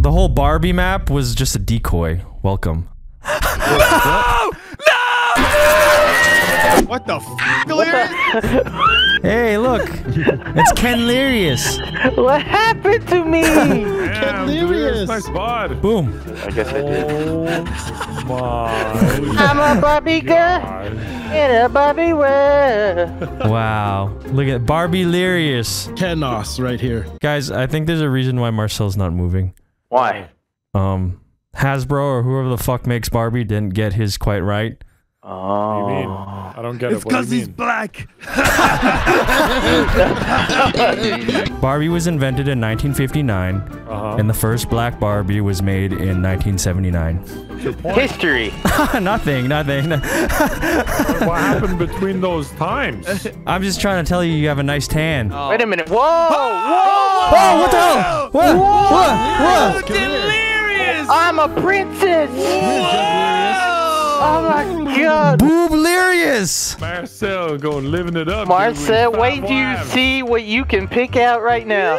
The whole Barbie map was just a decoy. Welcome. no! No! What the f? Delirious? Hey, look. it's Ken Lirius. What happened to me? Damn, dude, Delirious. Nice bod. Boom. I guess I did. Oh my I'm a Barbie girl in a Barbie world. Wow. Look at Barbie Lirius. Kenos right here. Guys, I think there's a reason why Marcel's not moving. Why? Um, Hasbro or whoever the fuck makes Barbie didn't get his quite right. What do you mean? Oh. I don't get it. What do you mean? black. Barbie was invented in 1959, Uh-huh. and the first black Barbie was made in 1979. History. nothing, nothing. what happened between those times? I'm just trying to tell you, you have a nice tan. Wait a minute. Whoa! Whoa! Oh, what the hell? What? What? What? Delirious! I'm a princess! Oh my god! Boob Lirius! Marcel going living it up. Marcel, wait do you see what you can pick out right now.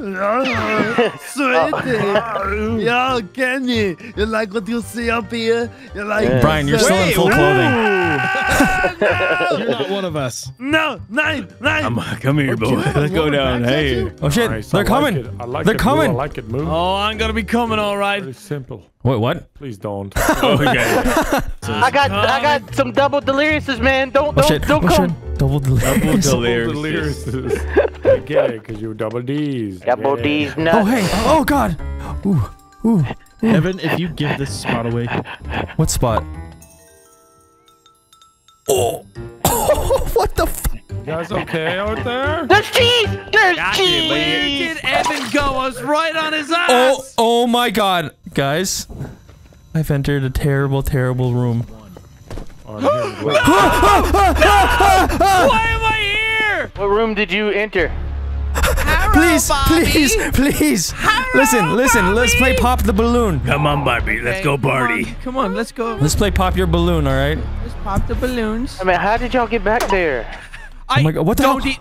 Sweetie. Yo, Kenny, you like what you see up here? You like Brian, you're still in full clothing. You're not one of us. No, nine, nine. Come on, come here, boy. God, Let's go down. Hey. Oh shit, Nice, I they're coming. Like it. I like they're it, coming. I like it. Move. Oh, I'm gonna be coming all right. Very simple. Wait, what? Please don't. Oh, okay. I got I got some double deliriouses, man. Don't Oh don't shit, don't oh come. Double delirious. Double Delirious. I get it, because you double D's. Double get it. D's Oh hey, oh god. Ooh, ooh. Evan, if you give this spot away, What spot? Oh. what the f- You guys okay out there? There's cheese! There's Where cheese! did Evan go? I was right on his ass. Oh, oh my god. Guys, I've entered a terrible, terrible room. Oh, here, wait. Why am I here? What room did you enter? Please, Bobby. please, please. Listen, listen, let's play pop the balloon. Come on, Barbie. Let's Okay, go come on, party. Come on, let's go. Let's play pop your balloon, all right? Let's pop the balloons. I mean, how did y'all get back there? I Oh my God, what the don't hell? eat.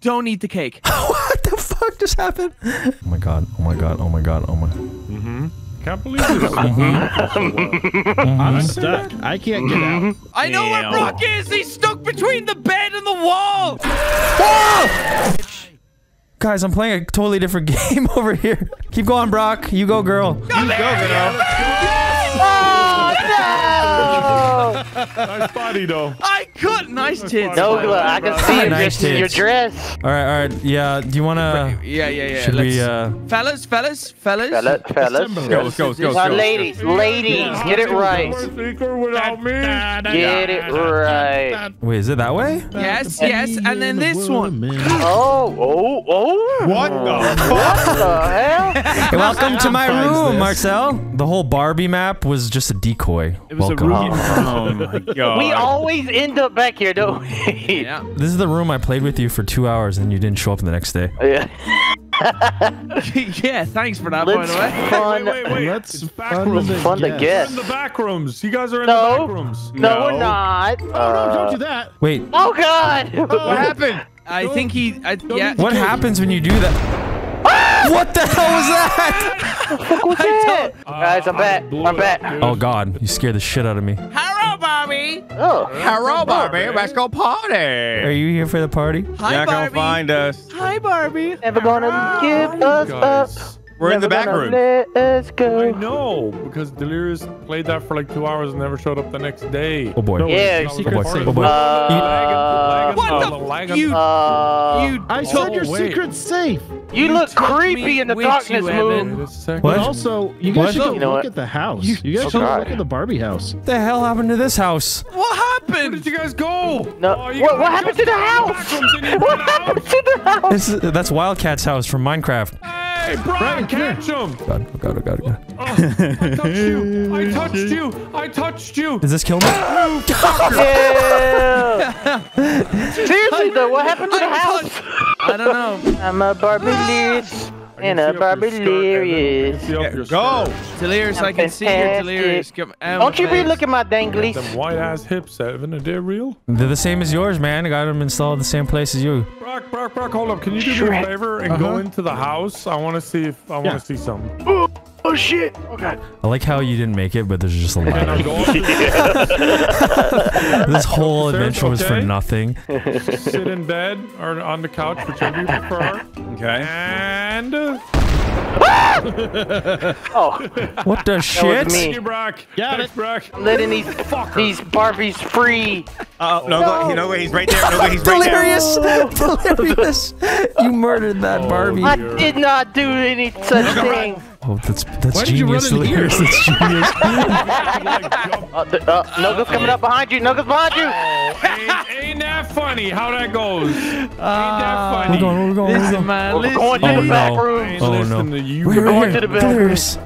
Don't eat the cake. what the fuck just happened? Oh my god, oh my god, oh my god, oh my. Mm-hmm. Can't believe this. Mm-hmm. Mm-hmm. I'm stuck. I can't get out. I know where Brock is. He's stuck between the bed and the wall. Guys, I'm playing a totally different game over here. Keep going, Brock. You go, girl. Oh, nice body, though. I could. Nice tits. no! by No, the way. I can see your, Nice your, your dress. All right, all right. Yeah, do you want to. Yeah, yeah, yeah. Should we, let's- uh. fellas, fellas, fellas. Fellas, fellas. Let's go, let's go, let's go. Now, go. ladies, ladies, get it right. Secret without me. Get it right. Wait, is it that way? Yes, yes, and then this one. Oh, oh, oh. What the What the hell? Hey, welcome to my room, this. Marcel. The whole Barbie map was just a decoy. It was welcome. a room. Oh my god. We always end up back here, don't we? Yeah. This is the room I played with you for two hours and you didn't show up the next day. Yeah. yeah. Thanks for that, by Let's the way. fun. Wait, wait, wait. Let's It's back fun rooms. the Fun to guess. guess. In the back rooms. You guys are in No. the back rooms. No, No. we're not. Oh, no, don't do that. Wait, oh God! What happened? I think he. I, yeah. what happens when you do that? Ah! what the hell was that? What's that? Guys, I'm back. I'm back. Oh god, you scared the shit out of me. Hello, Barbie. Oh, Hello, Barbie. Let's go party. Are you here for the party? Hi, You're not gonna Barbie. find us. Hi, Barbie. never gonna give us up. Guys. We're in the back room. Let us go. I know because Delirious played that for like two hours and never showed up the next day. Oh boy. No, Yeah, it's not secret a boy, party. oh boy. Uh, What Oh, the? lagging. You. Uh, you. I Oh, said your wait. secret's safe. you look creepy in the darkness, you, Moo. Evan. Wait a. What? But also, you guys What? should go You know look what? at the house. You- You, guys should Okay. look at the Barbie house. What the hell happened to this house? What happened? Where happened? did you guys go? No, Oh, what, what happened to the house? Backrooms and you What happened to the house? This is, that's Wildcat's house from Minecraft. Hey, Brian, catch him! God, oh god, oh god, oh god. Oh, I touched you! I touched you! I touched you! Does this kill me? Yeah. Seriously though, what happened to the house? I don't know. I'm a Barbillious ah. And a Barbillious. Go. Delirious, I can see your fantastic. delirious. Come- Don't you be looking at my danglies. Them white ass hips, Evan, are they real? They're the same as yours, man. I got them installed the same place as you. Brock, Brock, Brock, hold up. Can you do me a favor and go uh-huh. into the house? I want to see if I want to Yeah. see something. Oh shit! Oh god. I like how you didn't make it, but there's just a And I'm ladder. going to this whole Upstairs, adventure was for nothing. sit in bed or on the couch, whichever you prefer. Okay. And Oh, What the was shit? me. thank you, Brock. Got Thanks, it. Brock. I'm letting these these Barbies free. Uh, no, go, you know what? He's right there. No, he's right there. Delirious! Delirious! You murdered that Barbie. I did not do any such thing. Oh, that's that's Why did you genius, run in here? Delirious. That's genius. Uh, th- uh, Nuggets coming up behind you. Nuggets behind you. ain't, ain't that funny how that goes? ain't that We're funny? going, we're going, we're going. man. We're Listen. going to Oh, the back no. room. Oh, no. listening to you. We're going here. to the bathroom. Delirious.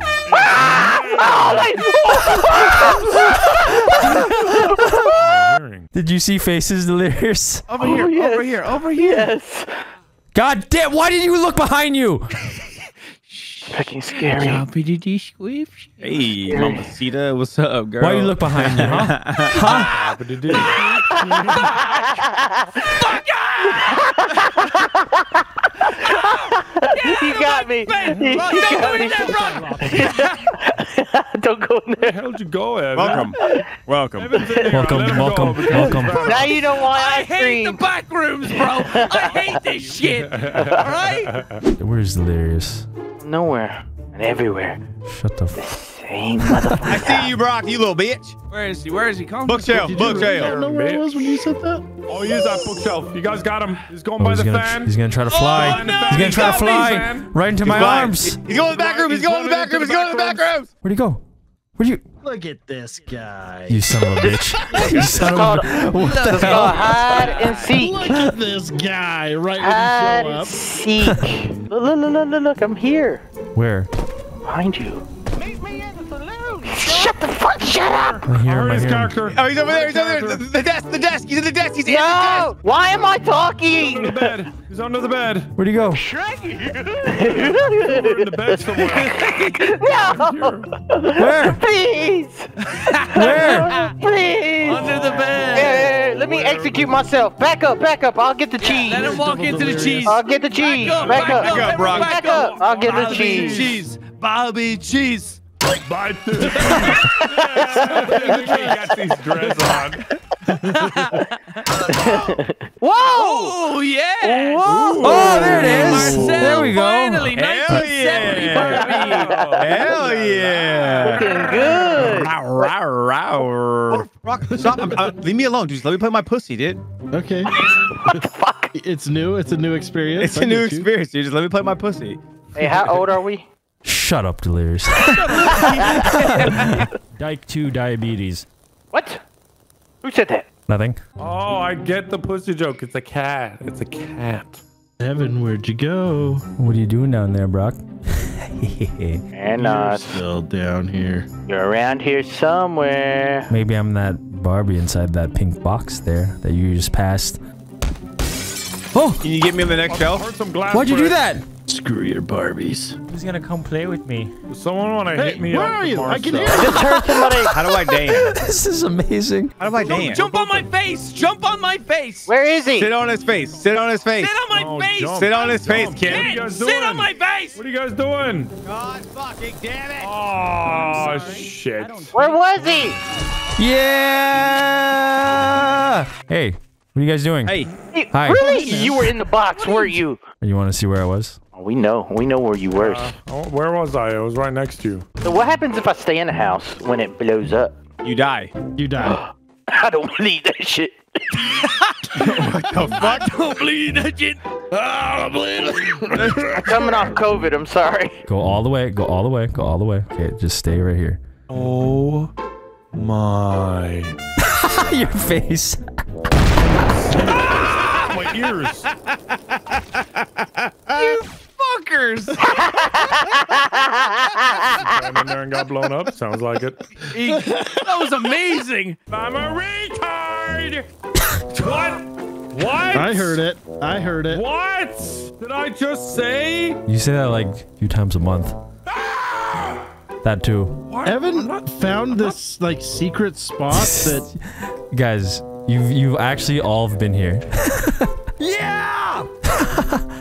Hearing. Did you see faces, Delirious? Over Oh, here. yes. Over here. Over here. Yes. God damn, why did you look behind you? Fucking scary. Hey, Mamacita, what's up, girl? Why you look behind you, huh? huh? But it did. You got me. You got me. Don't go in there. hell'd you go, Evan? Welcome. Welcome. Evan's in there. Welcome, Let him go welcome, welcome. he's bad. Now you know why I, I hate the screamed. back rooms, bro. I hate this shit. All right? Where's Delirious? Nowhere and everywhere. Shut the f- Same motherfucker. I see you, Brock, you little bitch. Where is he? Where is he? Come. Bookshelf, Did you really bookshelf. know where I was when you said that? Oh, use that bookshelf. You guys got him. He's going Oh, by he's the gonna, fan. he's gonna try to oh, fly. no, he's gonna try to got me, fly right into my Fine. arms. He's going to the back room. He's going to the back room. He's going to the back room. Where'd he go? Where'd you? Look at this guy. You son of a bitch. you son of called, a. What the hell? hide and seek. Look at this guy right Hide when you and show up. seek. Look, look, look, look, look, I'm here. Where? Behind you. Shut the up! I hear him. I is hear him. Oh, he's over there. He's over there. The, the desk. The desk. He's in the desk. He's in the desk. No! Why am I talking? He's Under the bed. He's under the bed. Where'd he go? We're in the bed somewhere. no! Where? Please! Where? Please! Under the Here, bed. here, here, let me execute myself. Back up, back up. I'll get the cheese. Let him walk into the cheese. I'll get the cheese. Back up, Back up. Back up, Brock. Back up. I'll get the cheese. Cheese. Bobby cheese. Bite the cheese. he got these dreads on. Whoa! Oh yeah. Whoa! Oh, there it is. Marcel, There we go. Finally, Hell 1970 yeah. Hell yeah. Looking good. Row, row, row. Brock, stop. I'm, uh, leave me alone. dude. let me play my pussy, dude. Okay. Fuck. It's new. It's a new experience. It's I a new get you. experience, dude. Just let me play my pussy. Hey, how old are we? Shut up, Delirious. Type 2 diabetes. What? Who said that? Nothing. Oh, I get the pussy joke. It's a cat. It's a cat. Evan, where'd you go? What are you doing down there, Brock? And You're uh, still down here. you're around here somewhere. Maybe I'm that Barbie inside that pink box there that you just passed. Oh, Can you get me on the next shelf? heard some glass why'd you do break. that? Screw your Barbies. Who's gonna come play with me? Does Someone want to Hey, hit me up. where are with you? I can Marcel? hear you. Just heard somebody. How do I dance? This is amazing. How do I dance? Jump on my face. Jump on my face. Where is he? Sit on his face. Sit on his face. Sit on my Oh, face. jump. Sit on his face, Jump. kid. What are you Kid, guys sit doing? on my face. What are you guys doing? God fucking damn it. Oh, shit. Where was he? Yeah. Hey, what are you guys doing? Hey, Hi. Really? You were in the box, weren't you? You want to see where I was? Oh, we know. We know where you were. Oh, where was I? I was right next to you. So what happens if I stay in the house when it blows up? you die. You die. I don't believe that shit. what The fuck? Don't bleed that shit. Ah, bleed. Coming off COVID, I'm sorry. Go all the way. Go all the way. Go all the way. Okay, just stay right here. Oh my. Your face. My ears. Fuckers. Ran in there and got blown up. Sounds like it. that was amazing. I'm a retard. What? What? I heard it. I heard it. What did I just say? You say that like a few times a month. Ah! That too. What? Evan found this like secret spot that Guys, you've you've actually all been here. Yeah.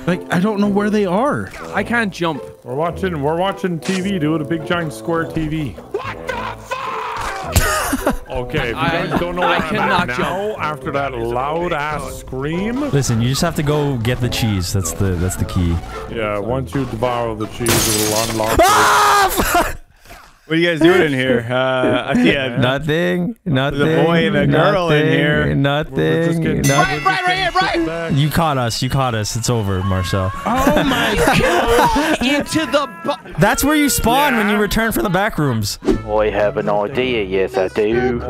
Like I don't know where they are. I can't jump. We're watching. We're watching TV, dude. A big giant square TV. What the fuck? okay, if you I- guys don't know I where I'm cannot at now, after that loud ass scream. Listen, you just have to go get the cheese. That's the that's the key. Yeah, once you devour the cheese, it will unlock. Ah! What are you guys doing in here? Uh, I see a, Nothing. Nothing. There's a boy and a girl in here. Nothing. getting- nothing. Right, right here, right. Back. You caught us. You caught us. It's over, Marcel. Oh my god! Into the That's where you spawn when you return from the back rooms. Boy, have an idea. Yes, I do.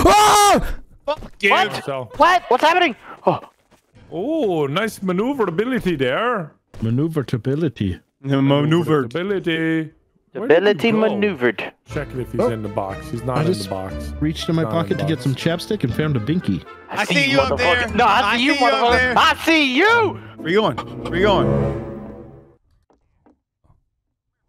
Oh! What? So, What? What's happening? Oh, oh, nice maneuverability there. maneuverability. maneuvered. Ability. Where did ability he go? maneuvered. Check if he's Oh. in the box. He's not I in the box. Reached in my Not in pocket the to get some chapstick and found a binky. I see you up there. No, I see I you, see you up motherfucker. there. I see you. Where you going? Where you going?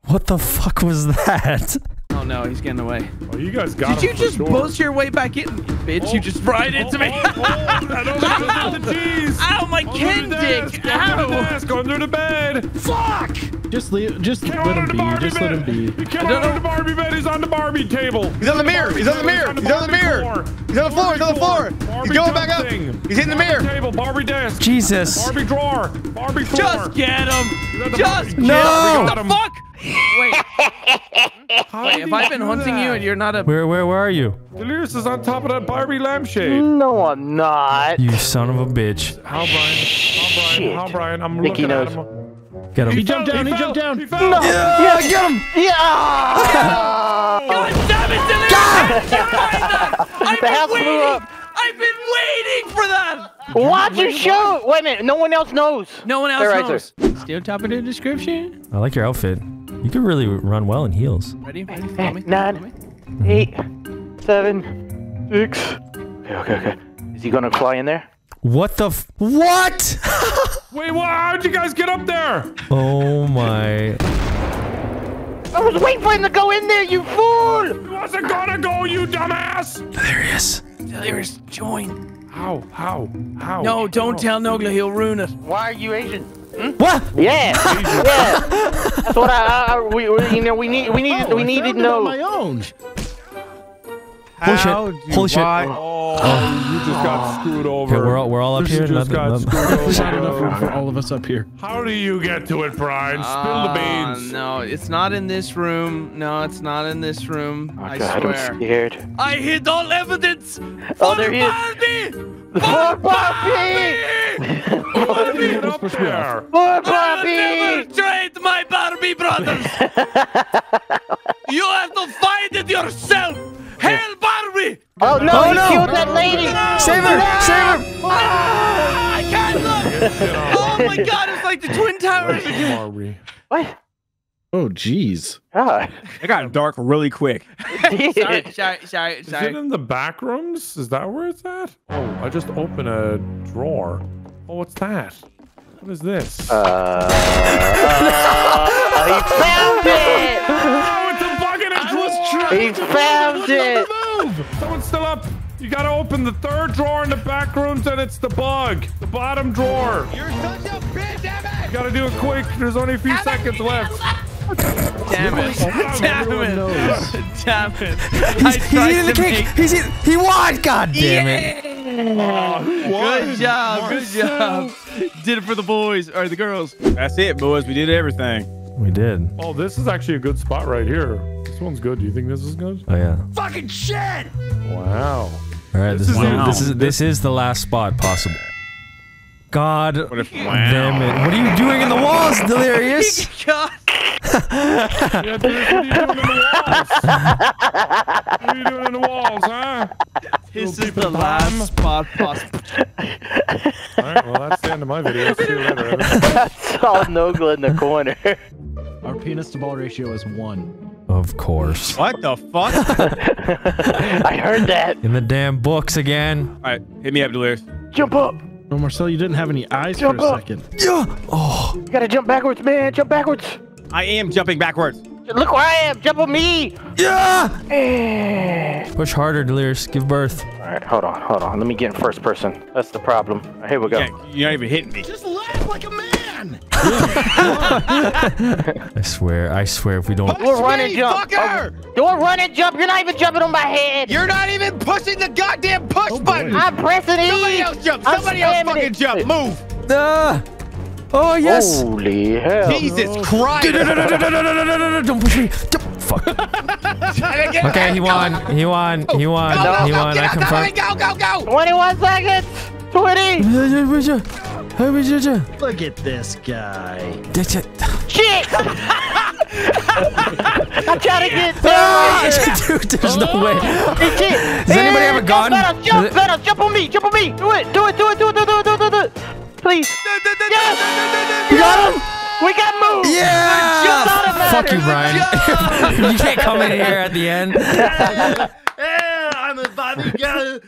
What the fuck was that? Oh no, he's getting away. Oh, you guys got Did you just sure. buzz your way back in? Bitch, you just right into me. Oh, oh, I don't know the cheese. Ow, my Under kid dick. desk, Under the Ow. desk, under the bed. Fuck. Just leave. Just Came let him be. Barbie Just let him be. He came don't out of know. the Barbie bed. He's on the Barbie table. He's on the mirror. He's on the mirror. He's on the mirror. He's on the floor. He's on the floor. He's going back up. He's hitting the mirror. Table, Barbie desk. Jesus. Barbie drawer. Barbie floor. Just get him. He's at the Just Barbie- get No. him. What the fuck? Wait, How wait. did Have I been do hunting you and you're not a? Where where where are you? Delirious is on top of that Barbie lampshade. No, I'm not. You son of a bitch. How Brian? How Brian? How Brian? I'm Think he looking at knows. him. Get him. He jumped down. He fell, jumped down. He fell. Yeah, get him. Yeah. God damn it, Delirious! I've The house been blew waiting. up. I've been waiting for that. Watch your show. Wait a minute. No one else knows. No one else They're right knows. Still top of the description. I like your outfit. You could really run well in heels. Ready? Ready? Follow me. Nine. Me. Eight. Seven. Six. Okay, okay, okay. Is he gonna fly in there? What the f- What? Wait, what? How'd you guys get up there? oh my. I was waiting for him to go in there, you fool! He wasn't gonna go, you dumbass! There he is. Delirious, join. How? How? How? No, don't tell Nogla. He'll ruin it. Why are you Asian? Hmm? What? Yeah, yeah. That's what I, I, I we, we, you know, we need, we need, Oh, we I needed found to it on know. my own. Holy shit. How do Holy shit. I- Oh, you just got screwed over. Okay, we're all, we're all up You here. just Nothing- got nothing- screwed over. There's not enough room for all of us up here. How do you get to it, Brian? Spill the Uh, beans. no, it's not in this room. No, it's not in this room. Oh, I God, I'm swear. scared. I hid all evidence. Oh, for there he is. Barbie! Poor Bobby! How did you get up there? Poor I'll never trade my Barbie brothers. you have to find it yourself. Hell, Barbie! Oh no, Oh, he no. killed that lady! Save her! Save her! Ah, I can't look. Oh my God! It's like the Twin Towers again. Barbie. What? Oh, jeez. God. It got dark really quick. sorry, sorry, sorry, Is it in the back rooms? Is that where it's at? Oh, I just opened a drawer. Oh, what's that? What is this? Uh, uh, he found it! He found it! Someone's still up. You gotta open the third drawer in the back rooms, and it's the bug. The bottom drawer. You're such a bitch, damn! You gotta do it quick. There's only a few seconds left. Damn it! Damn it! Damn it! He's, he's eating the cake. He's eating. He won. God damn it. Good job, good job. Did it for the boys or the girls. That's it, boys. We did everything. We did. Oh, this is actually a good spot right here. This one's good. Do you think this is good? Oh yeah. Fucking shit! Wow. All right. This, This is is the, this is this is the last spot possible. God What if, damn it! What are you doing in the walls, Delirious? God. Yeah, dude, what are you doing in the walls? what are you doing in the walls, huh? This Little is the people last bomb. spot possible. All right, well, that's the end of my video. See you later. Evan. I saw Nogla in the corner. Our penis to ball ratio is one. Of course. What the fuck? I heard that. In the damn books again. All right, hit me up, Delirious. Jump up. No, Marcel, you didn't have any eyes Jump for a up. second. Yeah. Oh. You gotta jump backwards, man. Jump backwards. I am jumping backwards. Look where I am. Jump on me. Yeah! Eh. Push harder, Delirious. Give birth. All right, hold on, hold on. Let me get in first person. That's the problem. All right, here we go. Yeah, you're not even hitting me. Just laugh like a man. I swear, I swear, if we don't. Do a run and jump. fucker! Oh, do a run and jump. You're not even jumping on my head. You're not even pushing the goddamn push button. I'm pressing E. Somebody else jump. I'm Somebody else fucking it. jump. Move. Ah! Oh, yes! Holy hell. Jesus Christ. Don't push me! Don't- Fuck. Okay, he won. He won. He won. Go, go, He won. get I out the confirm. Go, go, go. 21 seconds. 20. Look at this guy. Shit! I'm trying to get through. Ah, dude, there's no way. Does anybody have a gun? Jump, jump, jump, on me, jump on me. Do it, do it, do it, do it, do it, do it, do it. Please. Yes! You got him? We got moved. Yeah. Fuck you, Brian. you can't come in here at the end. yeah, I'm a bodyguard.